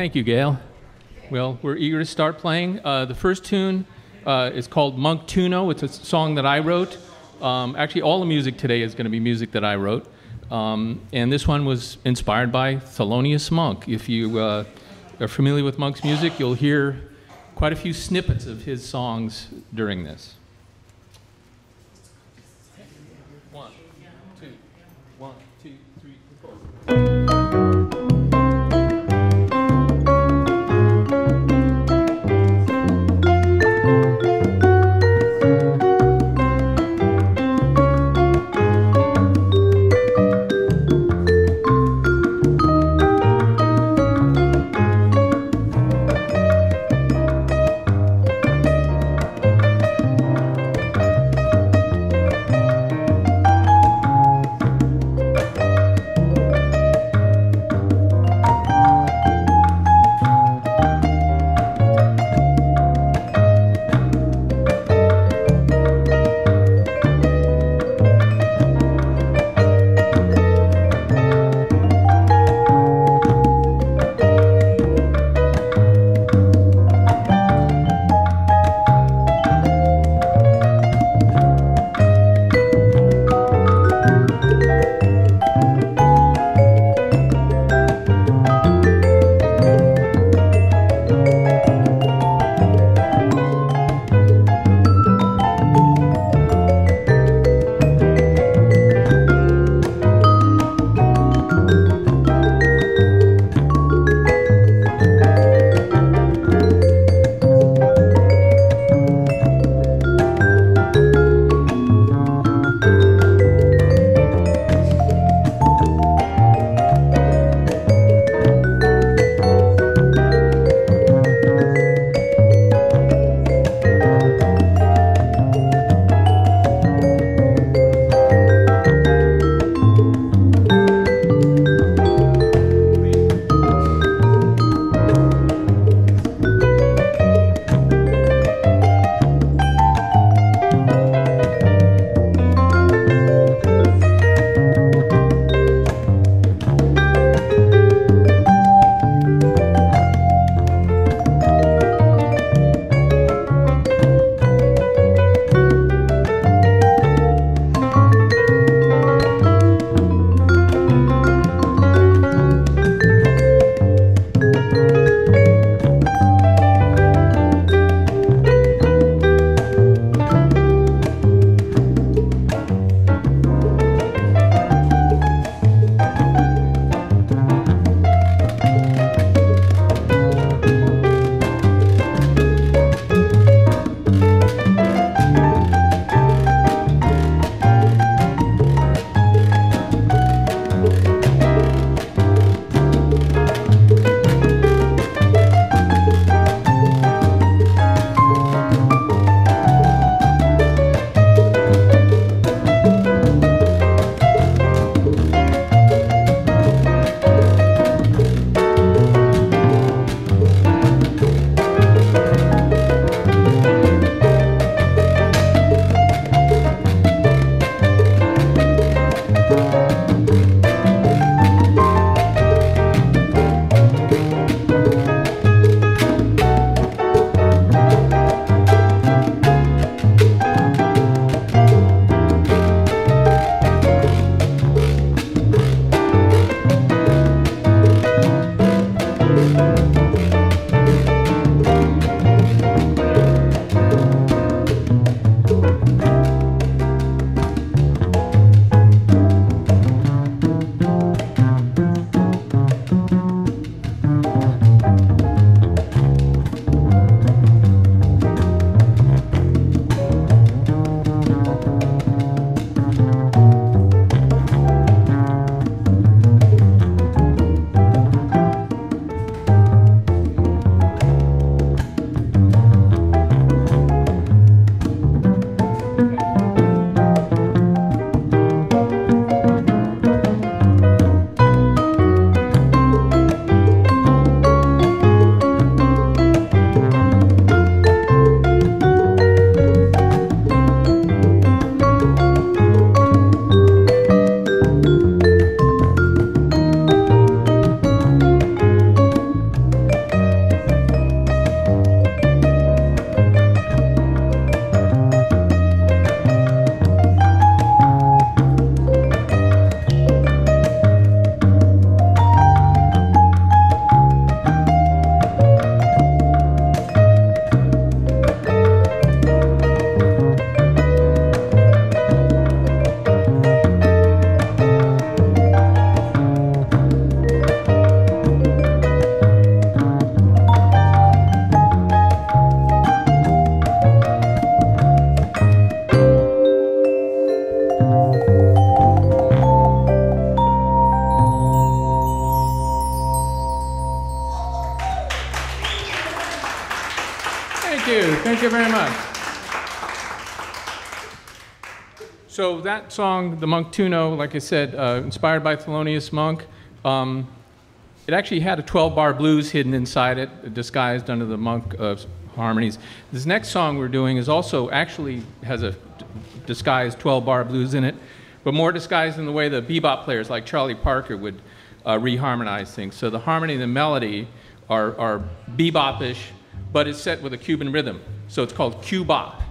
Thank you, Gail. Well, we're eager to start playing. Uh, the first tune uh, is called Monk Tuno. It's a song that I wrote. Um, actually, all the music today is going to be music that I wrote. Um, and this one was inspired by Thelonious Monk. If you uh, are familiar with Monk's music, you'll hear quite a few snippets of his songs during this. One, two, one, two, three, four. Song, the Monk Tuno, like I said, uh, inspired by Thelonious Monk, um, it actually had a 12-bar blues hidden inside it, disguised under the Monk uh, harmonies. This next song we're doing is also actually has a disguised 12-bar blues in it, but more disguised in the way the bebop players like Charlie Parker would uh, reharmonize things. So the harmony and the melody are, are bebopish, but it's set with a Cuban rhythm. So it's called Cubop.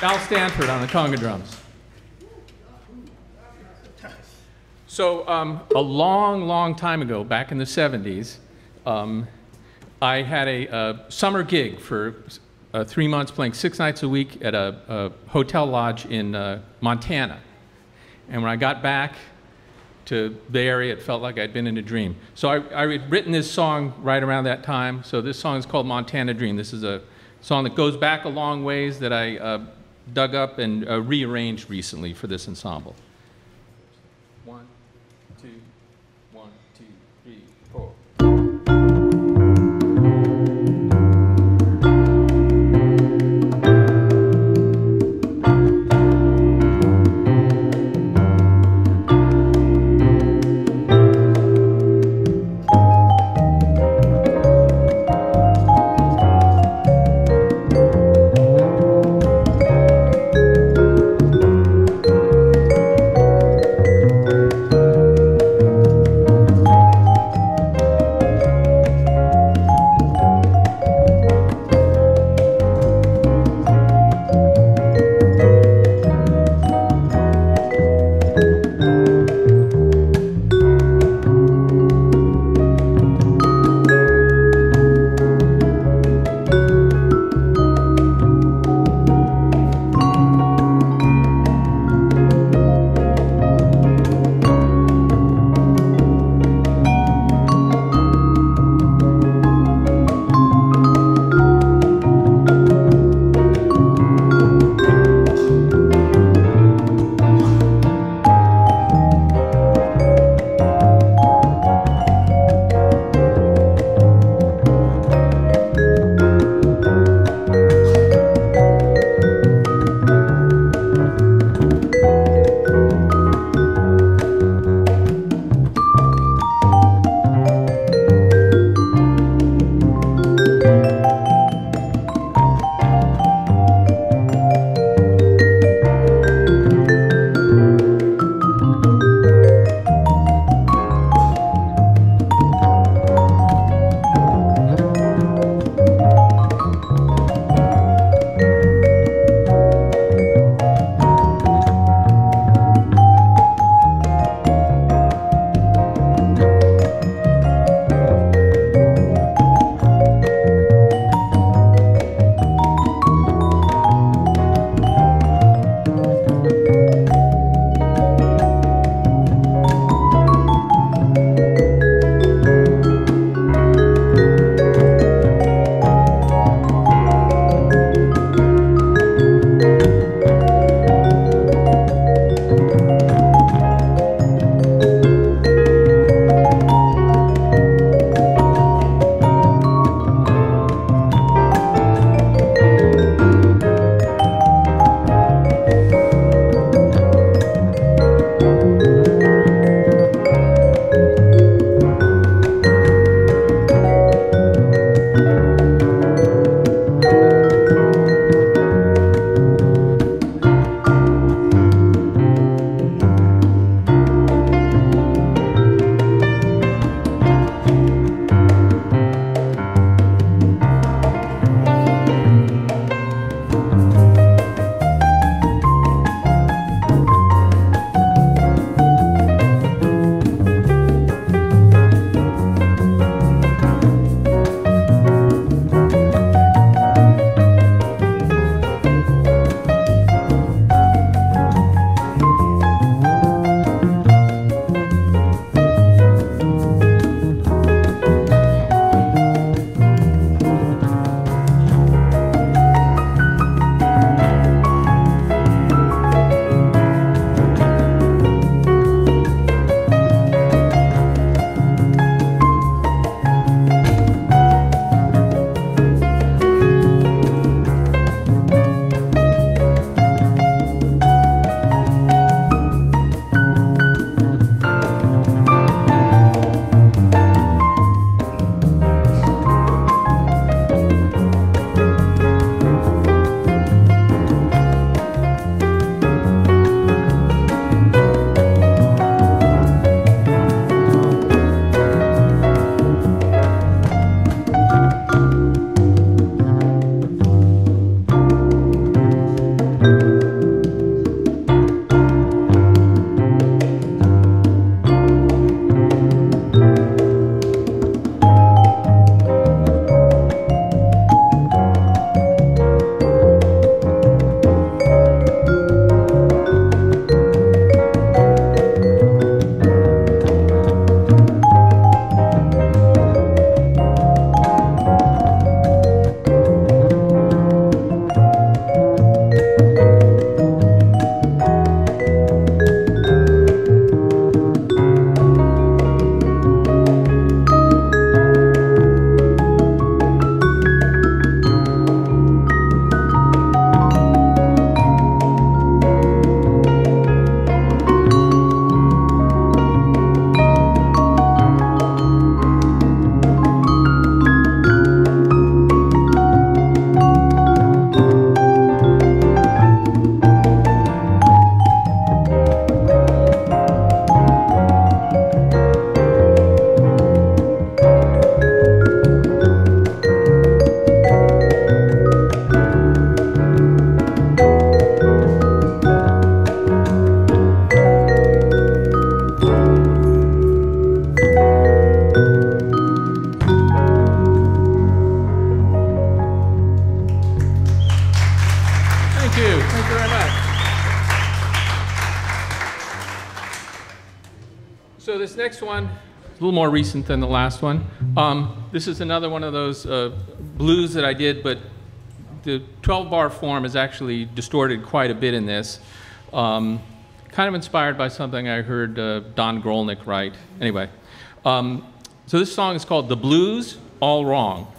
Thank you. That was Al Standford on the conga drums. So um, a long, long time ago, back in the 70s, um, I had a, a summer gig for uh, three months playing six nights a week at a, a hotel lodge in uh, Montana. And when I got back to the area, it felt like I'd been in a dream. So I, I had written this song right around that time. So this song is called Montana Dream. This is a song that goes back a long ways that I uh, dug up and uh, rearranged recently for this ensemble. Next one a little more recent than the last one. Um, this is another one of those uh, blues that I did, but the 12 bar form is actually distorted quite a bit in this. Um, kind of inspired by something I heard uh, Don Grolnick write. Anyway, um, so this song is called The Blues All Wrong.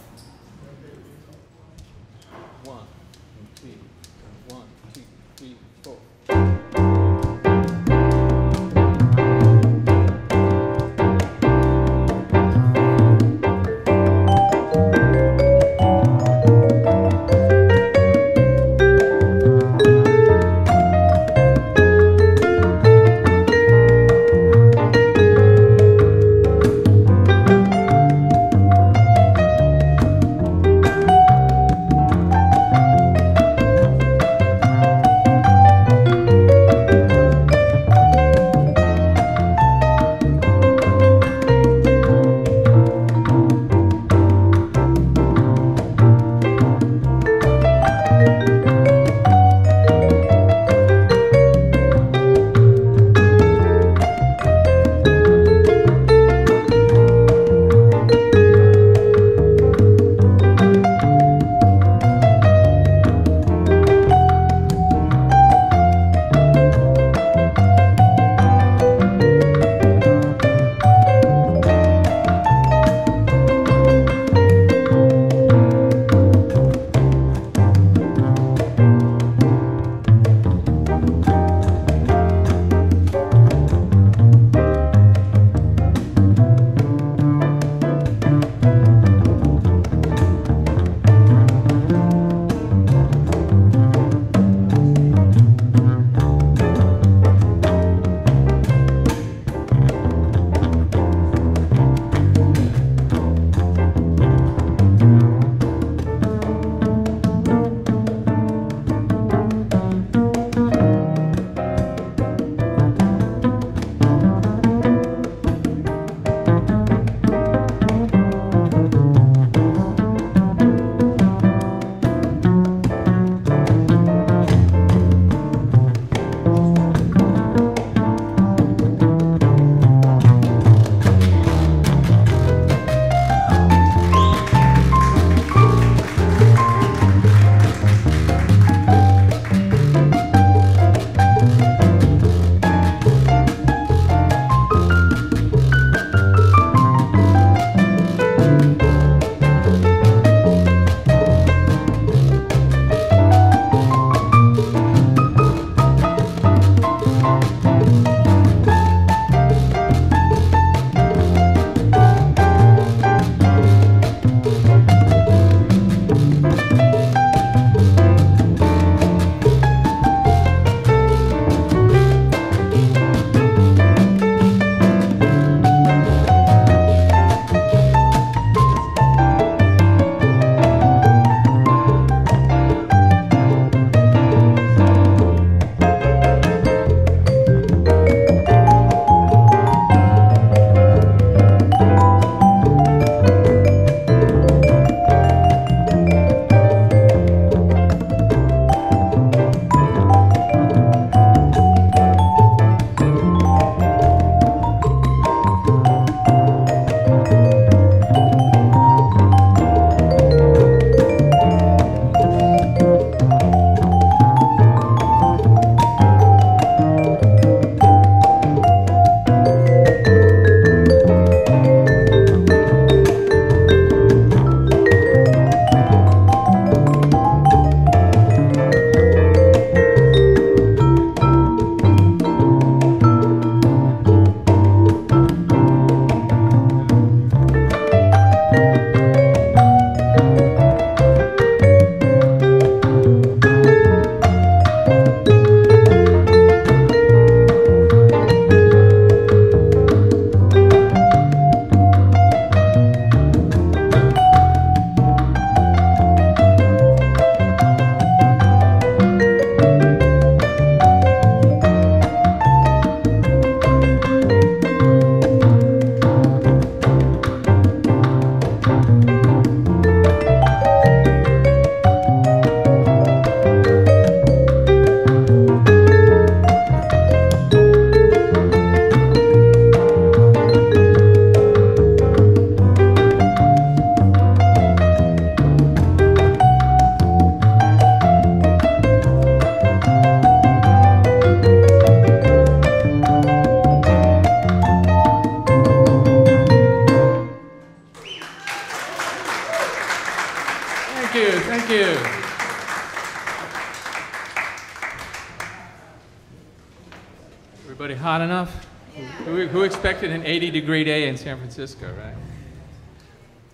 Expected an 80 degree day in San Francisco, right?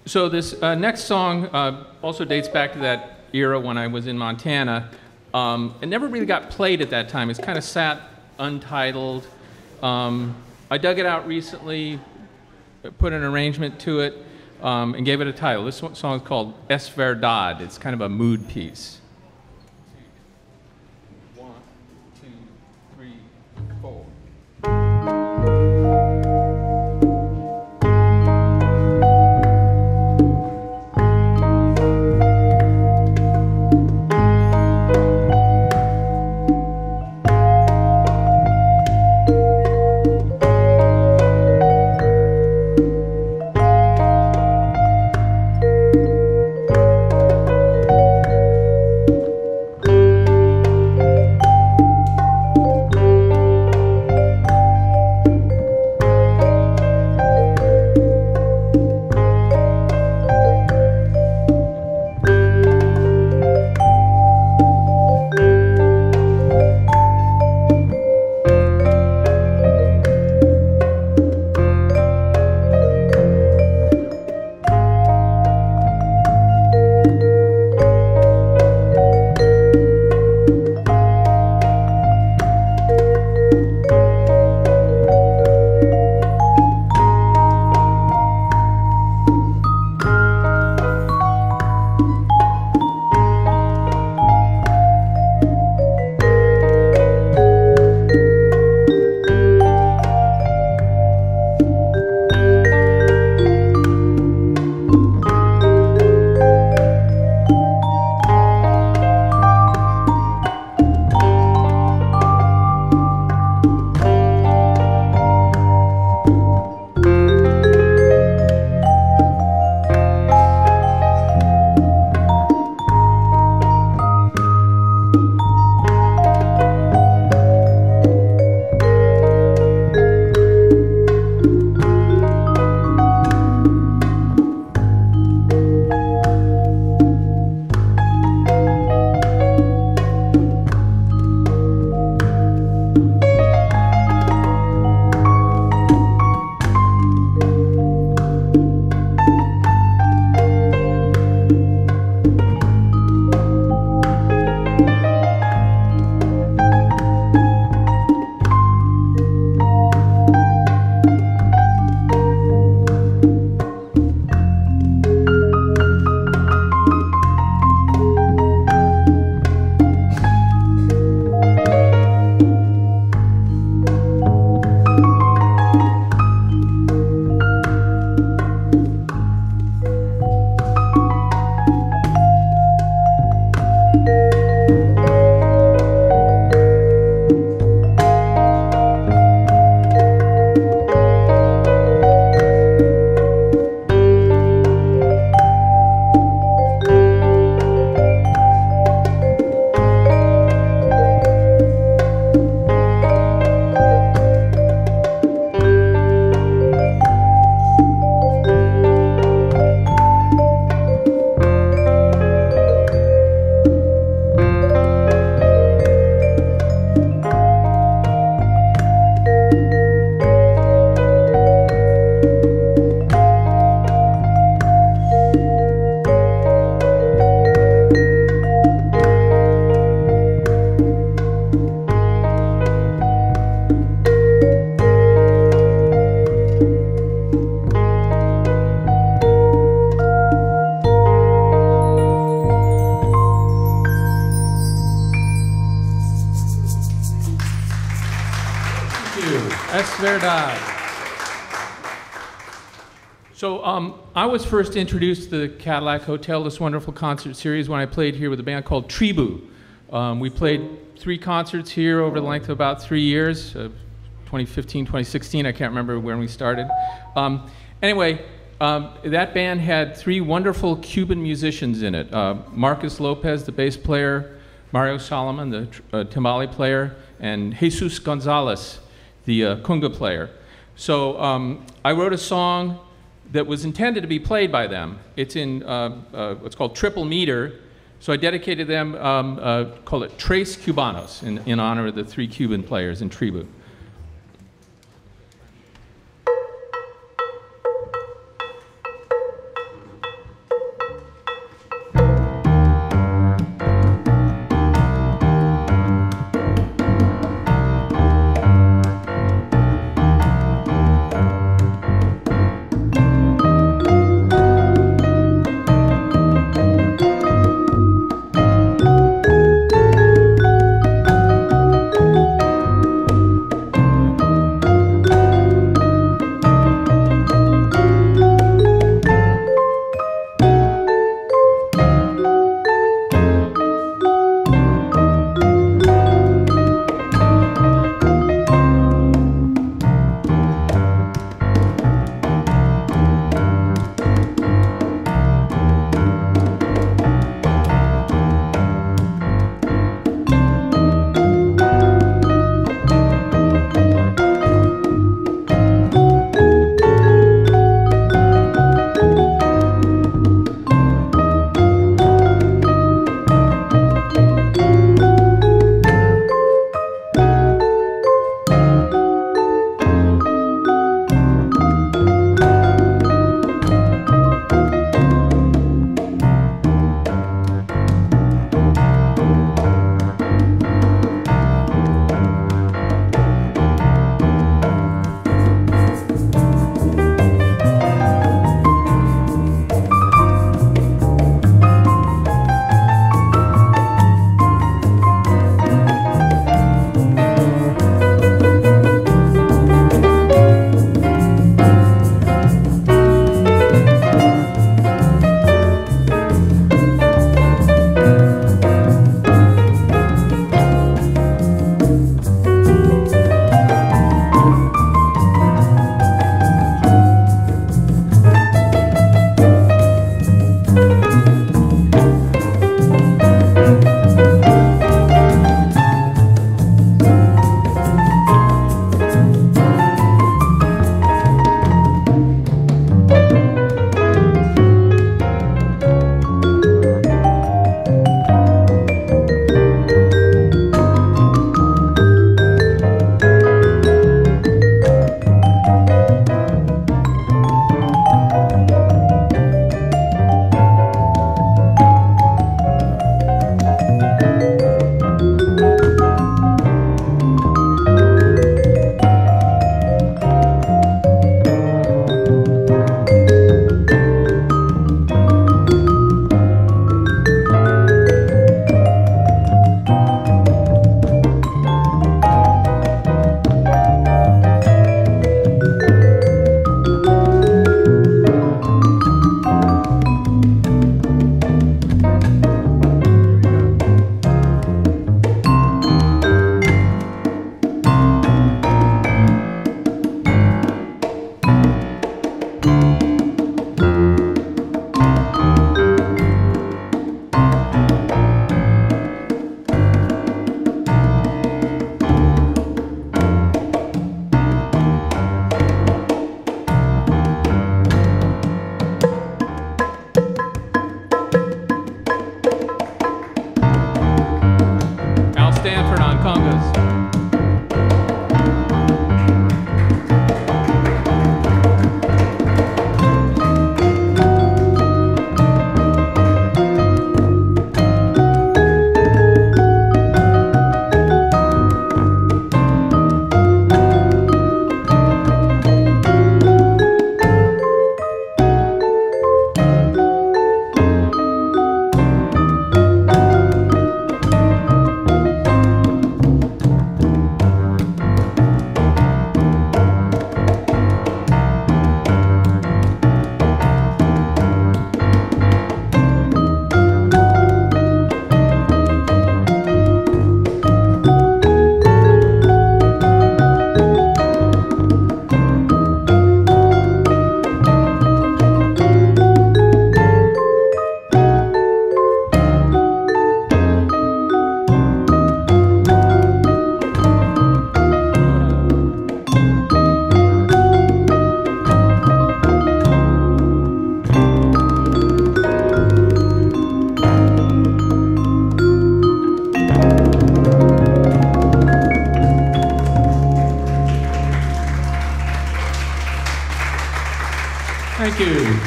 So this uh, next song uh, also dates back to that era when I was in Montana. Um, it never really got played at that time. It's kind of sat untitled. Um, I dug it out recently, put an arrangement to it, um, and gave it a title. This song is called Es Verdad. It's kind of a mood piece. Was first introduced to the Cadillac Hotel, this wonderful concert series, when I played here with a band called Tribu. Um, we played three concerts here over the length of about three years, uh, 2015, 2016, I can't remember when we started. Um, anyway, um, that band had three wonderful Cuban musicians in it. Uh, Marcus Lopez, the bass player, Mario Solomon, the uh, timbale player, and Jesus Gonzalez, the uh, conga player. So um, I wrote a song that was intended to be played by them. It's in uh, uh, what's called triple meter. So I dedicated them, um, uh, call it Tres Cubanos, in, in honor of the three Cuban players in Tribu.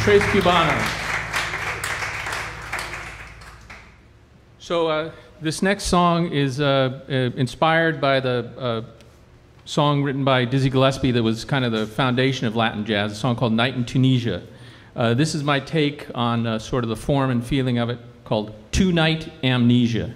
You, Tres Cubanos. So uh, this next song is uh, uh, inspired by the uh, song written by Dizzy Gillespie that was kind of the foundation of Latin jazz, a song called Night in Tunisia. Uh, this is my take on uh, sort of the form and feeling of it called Two Night Amnesia.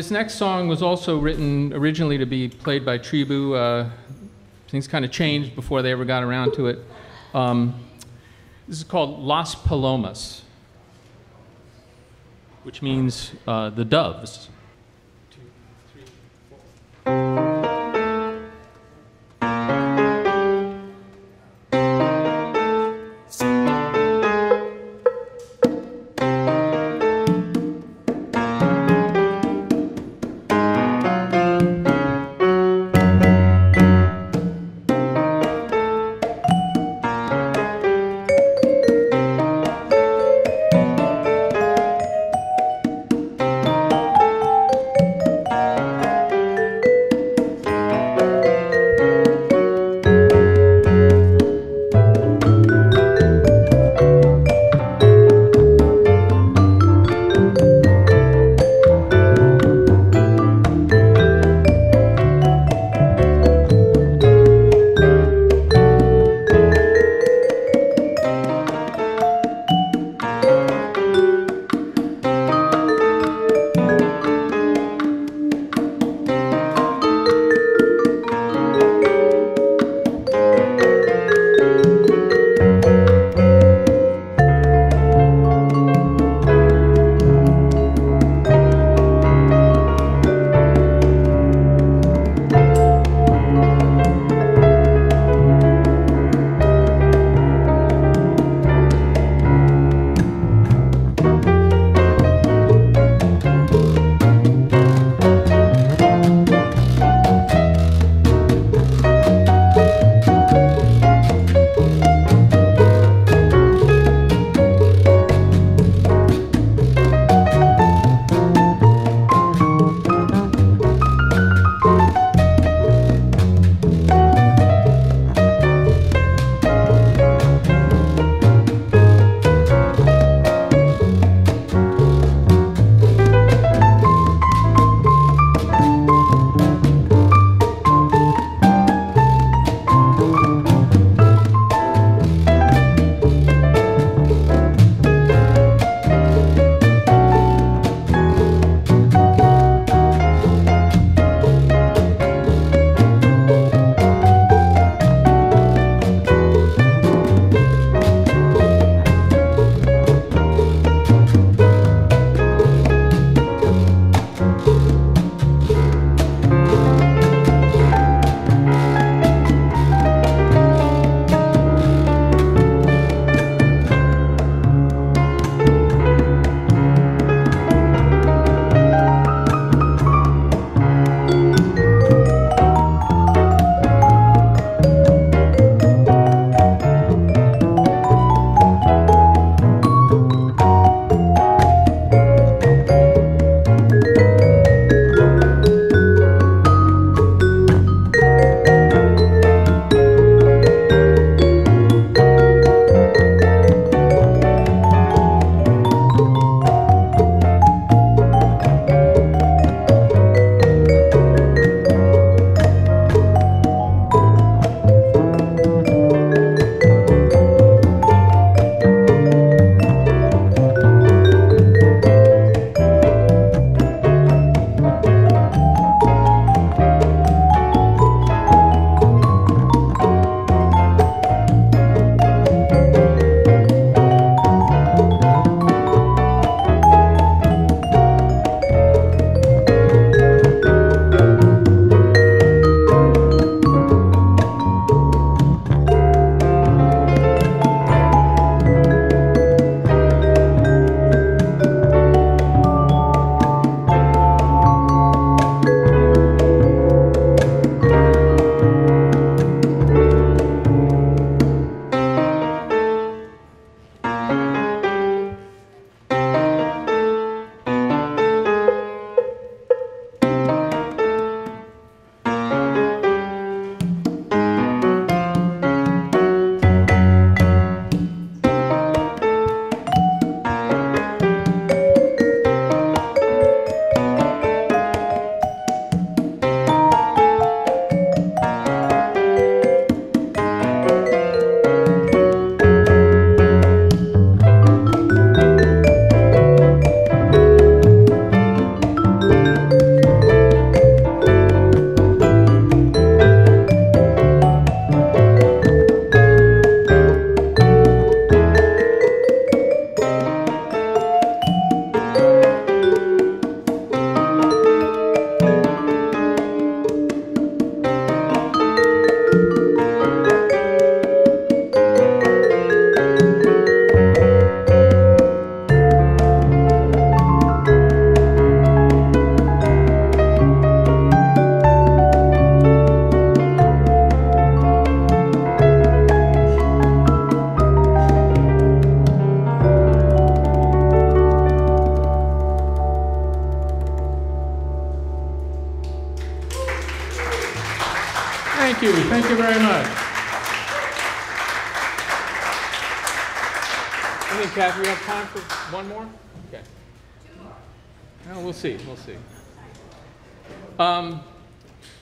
This next song was also written originally to be played by Tribu. Uh, things kind of changed before they ever got around to it. Um, this is called Las Palomas, which means uh, the doves.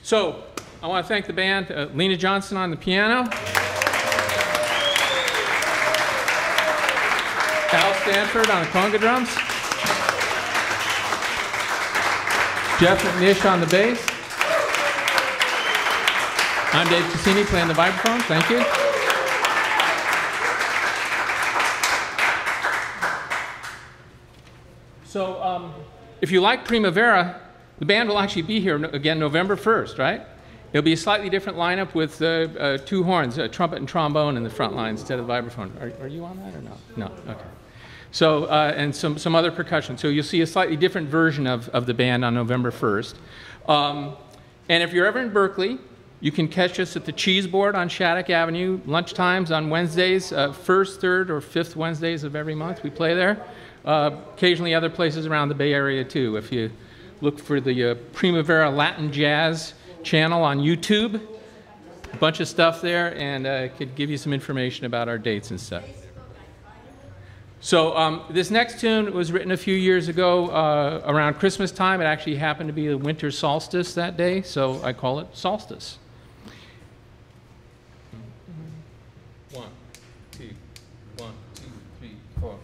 So, I want to thank the band, uh, Lena Johnson on the piano, Al Standford on the conga drums, Jeff McNish on the bass. I'm Dave Casini playing the vibraphone. Thank you. So, um, if you like Primavera, the band will actually be here again November 1st, right? It'll be a slightly different lineup with uh, uh, two horns, a trumpet and trombone in the front line instead of the vibraphone. Are, are you on that or no? No, okay. So, uh, and some, some other percussion. So you'll see a slightly different version of, of the band on November 1st. Um, and if you're ever in Berkeley, you can catch us at the Cheese Board on Shattuck Avenue, lunchtimes on Wednesdays, uh, first, third, or fifth Wednesdays of every month. We play there. Uh, occasionally, other places around the Bay Area too. If you look for the uh, Primavera Latin Jazz channel on YouTube, a bunch of stuff there, and uh, could give you some information about our dates and stuff. So um, this next tune was written a few years ago uh, around Christmas time. It actually happened to be the winter solstice that day, so I call it Solstice. One, two, one, two, three, four.